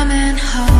coming home.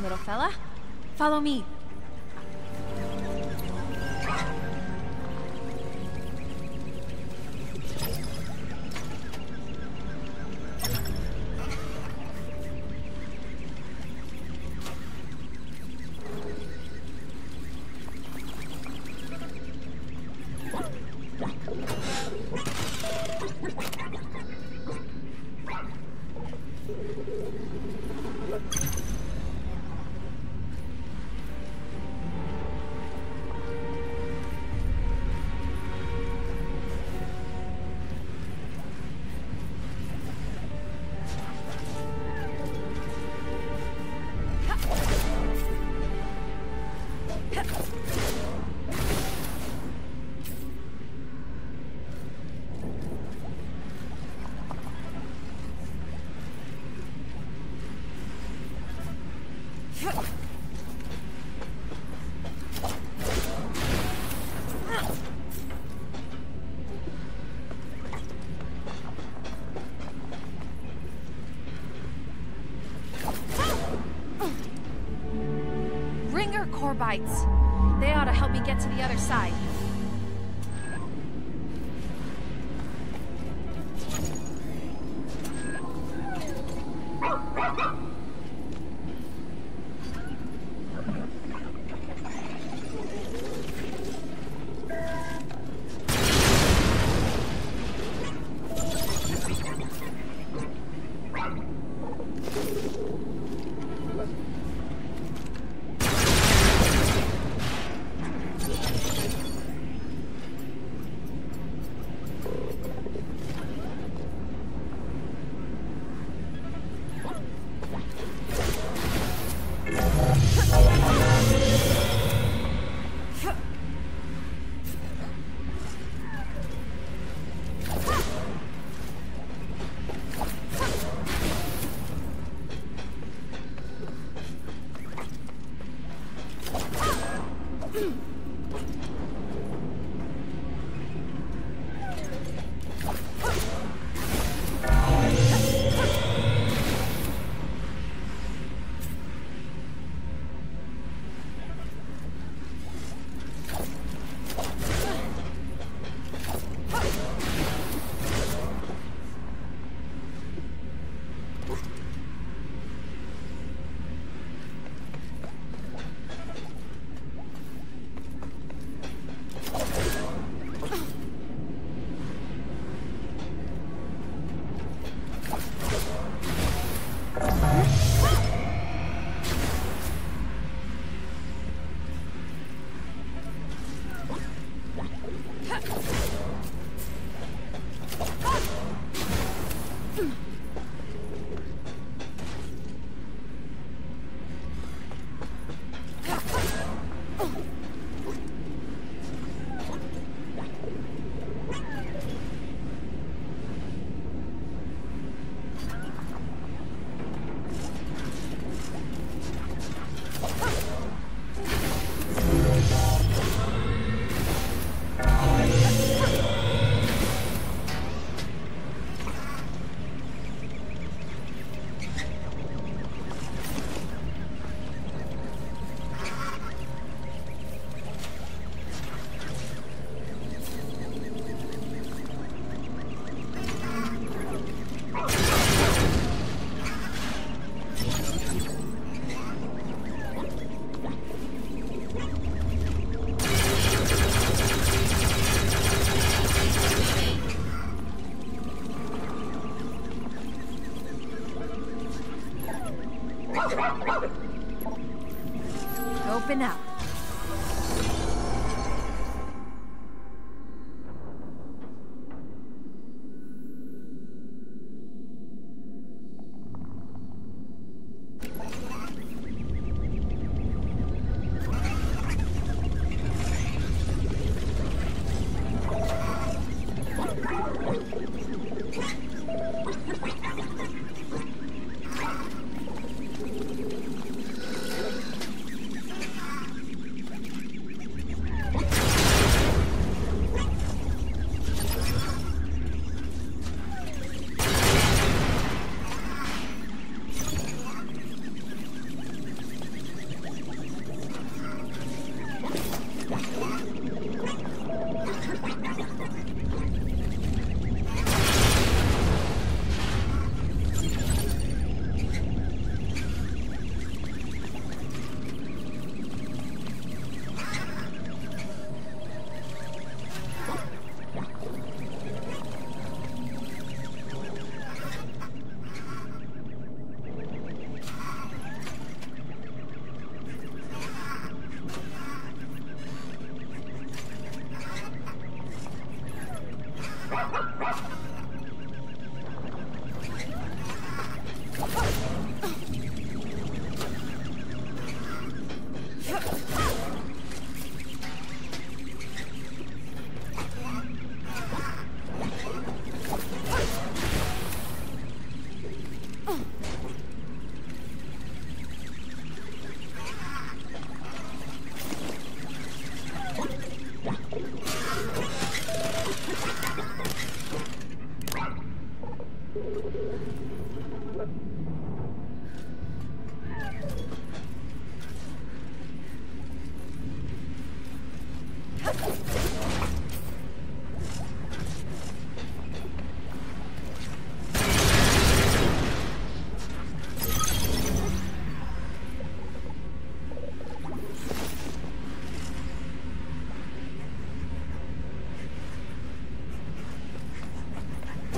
Little fella. Corebots. They ought to help me get to the other side.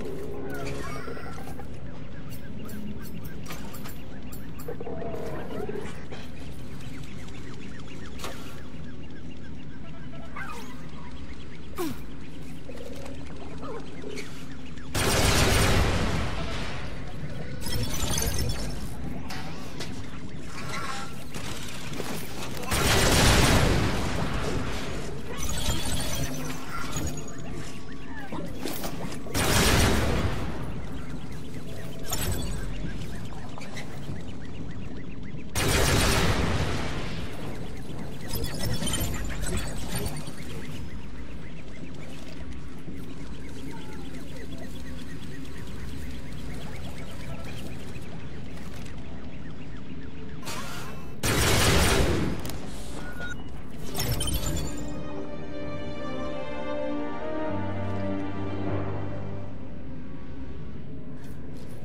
Oh.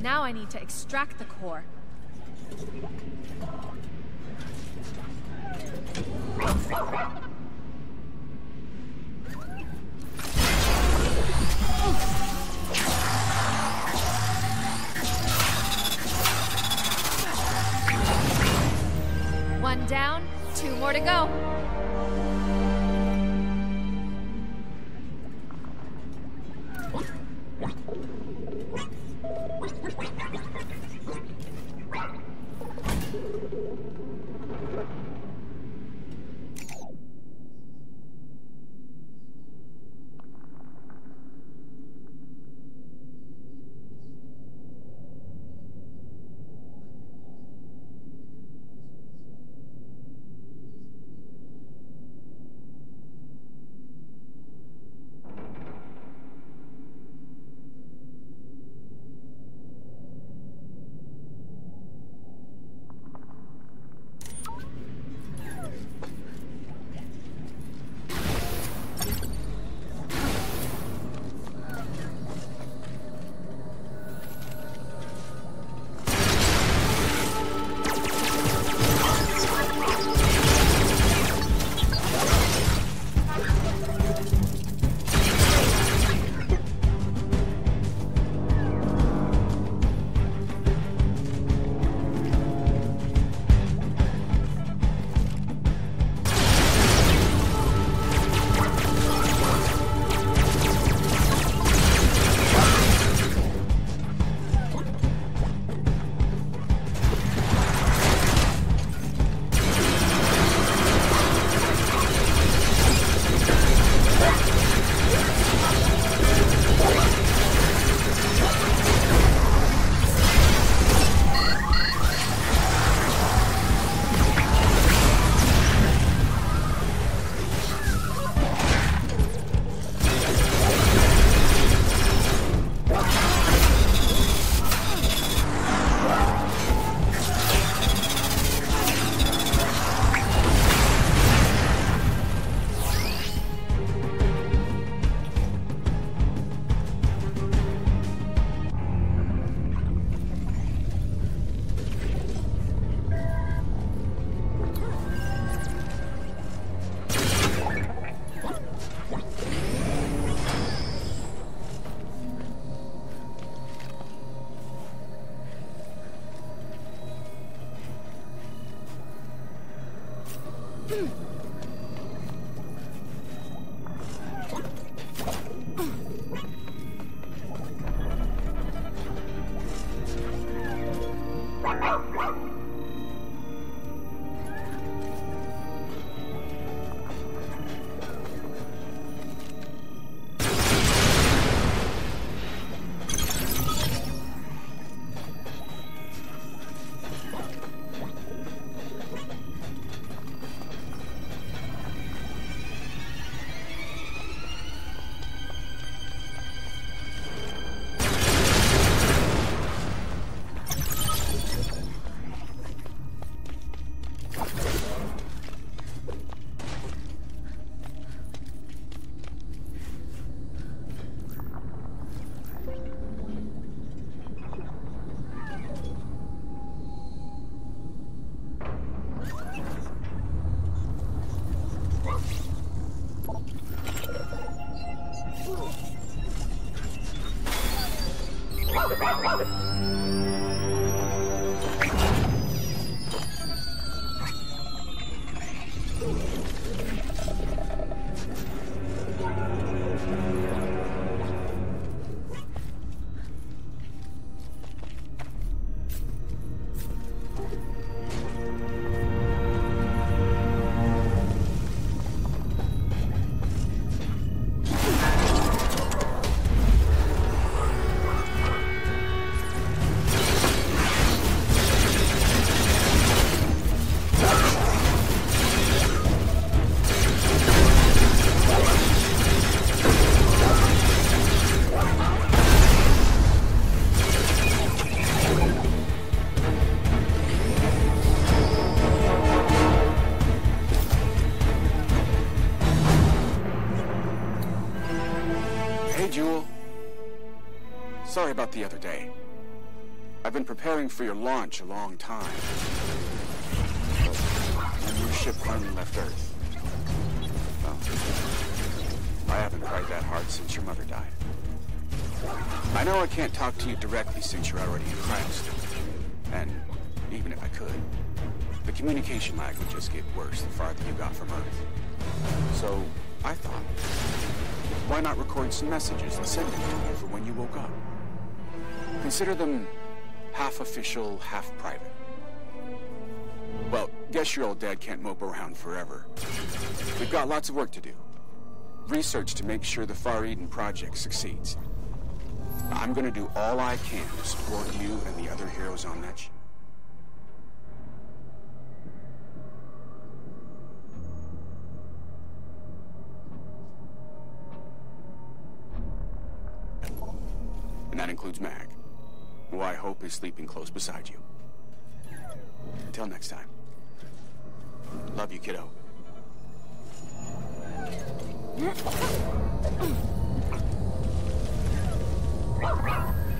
Now I need to extract the core. One down, two more to go. For your launch a long time. Your ship finally left Earth. Well, I haven't cried that hard since your mother died. I know I can't talk to you directly since you're already in cryosleep. And even if I could, the communication lag would just get worse the farther you got from Earth. So I thought, why not record some messages and send them to you for when you woke up? Consider them half official, half private. Well, guess your old dad can't mope around forever. We've got lots of work to do. Research to make sure the Far Eden project succeeds. I'm gonna do all I can to support you and the other heroes on that ship. Hope is sleeping close beside you. Until next time. Love you, kiddo.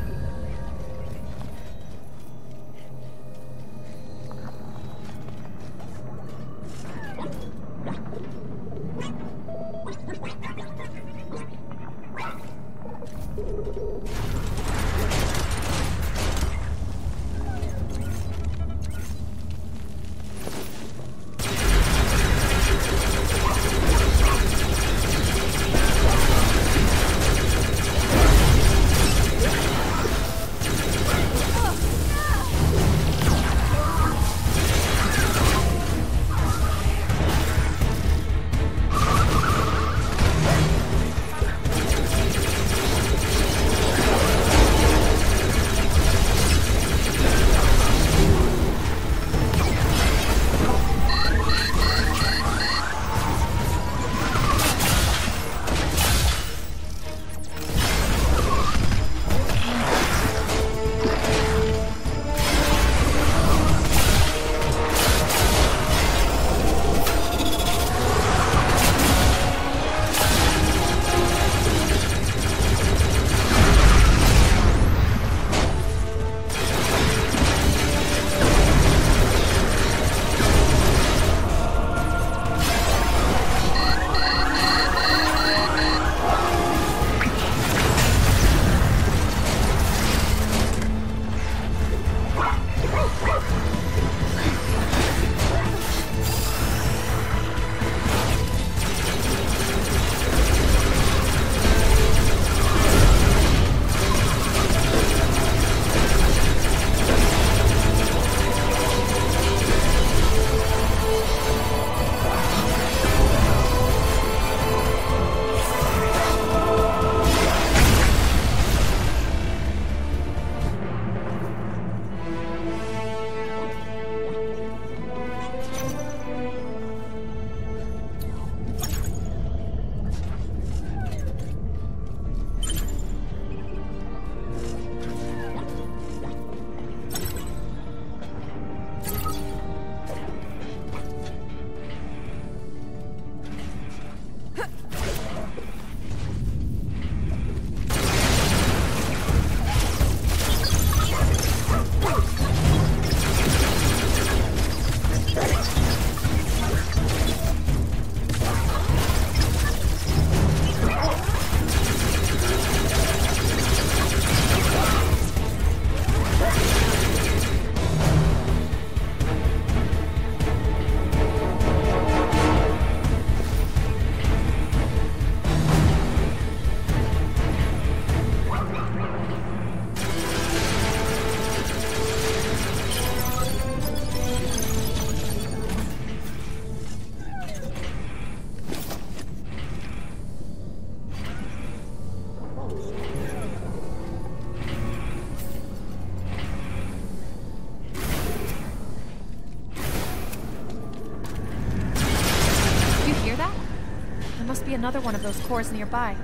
another one of those cores nearby.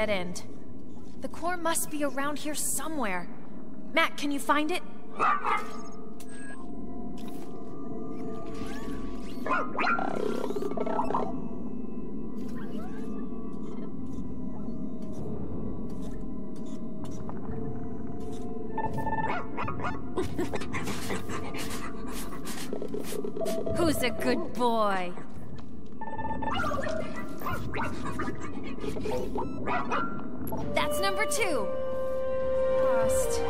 Dead end. The core must be around here somewhere. Mack, can you find it? Who's a good boy? That's number two. Lost.